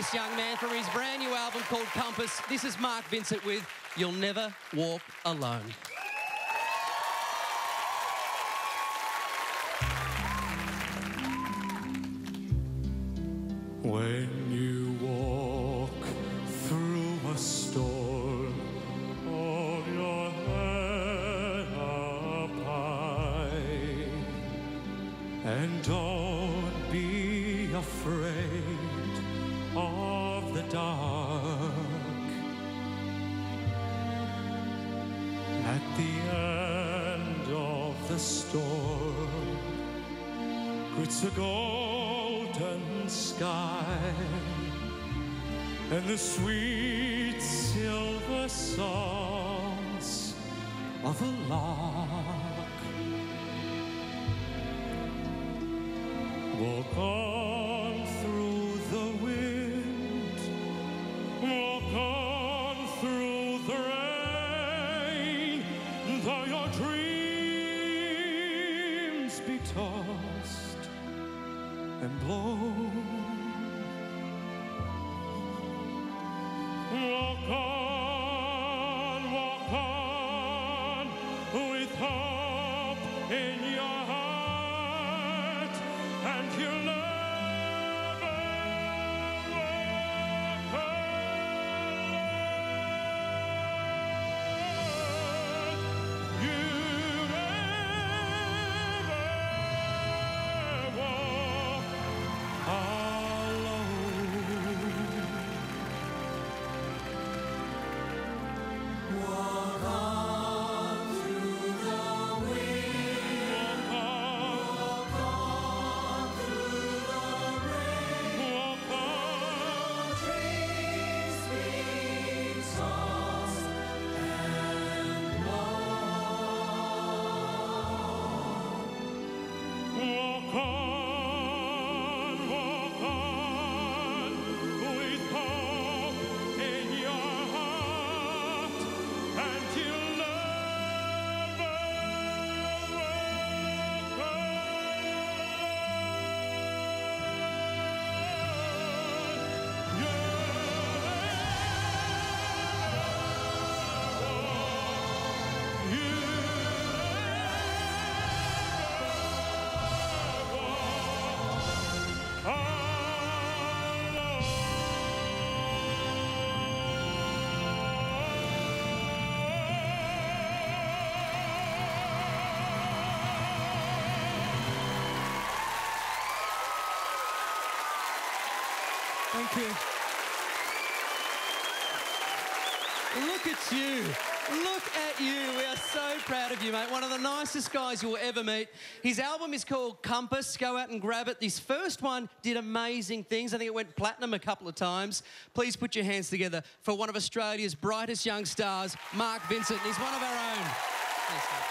this young man from his brand new album called Compass. This is Mark Vincent with You'll Never Walk Alone. When you walk through a storm, hold your head up high, and don't be afraid of the dark. At the end of the storm, it's a golden sky and the sweet silver songs of a lark. Walk tossed and blown. Walk on, walk on with hope in your heart, and you'll Walk Thank you. Look at you. Look at you. We are so proud of you, mate. One of the nicest guys you'll ever meet. His album is called Compass. Go out and grab it. This first one did amazing things. I think it went platinum a couple of times. Please put your hands together for one of Australia's brightest young stars, Mark Vincent. He's one of our own. Thanks.